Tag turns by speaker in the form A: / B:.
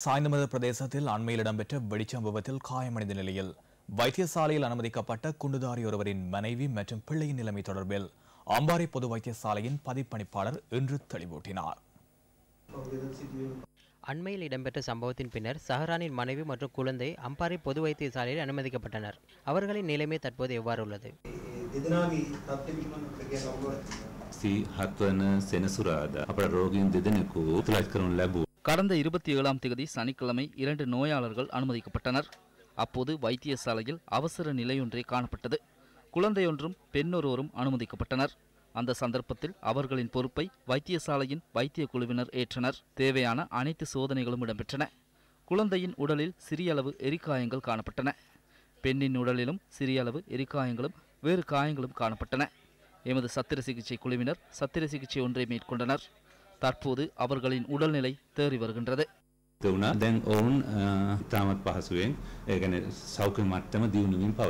A: சாய்ந்தமது பிரதேசத்தில் அண்மையில் இடம்பெற்ற வெடிச்சம்பவத்தில் காயமடைந்த நிலையில் வைத்தியசாலையில் அனுமதிக்கப்பட்ட குண்டுதாரி ஒருவரின் மனைவி மற்றும் பிள்ளையின் நிலைமை தொடர்பில் அம்பாறை பொது வைத்தியசாலையின் பதிப்பணிப்பாளர் இன்று தெளிவூட்டினார்.
B: அண்மையில் இடம்பெற்ற சம்பவத்தின் பின்னர் சஹரானின் மனைவி மற்றும் குழந்தை அம்பாறை பொது வைத்தியசாலையில் அனுமதிக்கப்பட்டனர். அவர்களின் நிலைமை தற்போது எவ்வாறு உள்ளது
C: ಸಿ ಹತ್ತನ್ನು ಸೆಣಸುರಾದ ಅವರ ರೋಗಿಯಿಂದ ಇದನ್ನು ತುಲಾಸ್ಕರಣ ಲ್ಯಾಬು
D: கடந்த இருபத்தி ஏழாம் திகதி சனிக்கிழமை இரண்டு நோயாளர்கள் அனுமதிக்கப்பட்டனர். அப்போது வைத்தியசாலையில் அவசர நிலையொன்றே காணப்பட்டது. குழந்தையொன்றும் பெண்ணொருவரும் அனுமதிக்கப்பட்டனர். அந்த சந்தர்ப்பத்தில் அவர்களின் பொறுப்பை வைத்தியசாலையின் வைத்திய குழுவினர் ஏற்றனர். தேவையான அனைத்து சோதனைகளும் இடம்பெற்றன. குழந்தையின் உடலில் சிறியளவு எரிக்காயங்கள் காணப்பட்டன. பெண்ணின் உடலிலும் சிறியளவு எரிக்காயங்களும் வேறு காயங்களும் காணப்பட்டன. எமது சத்திர சிகிச்சை குழுவினர் சத்திர சிகிச்சை ஒன்றை மேற்கொண்டனர். தற்போது அவர்களின் உடல்நிலை தேறி வருகின்றது
C: වුණා දැන් ඔවුන් තාමත් පහසුවෙන් ඒගැන සෞඛ්‍ය මට්ටම දියුණුවින් පව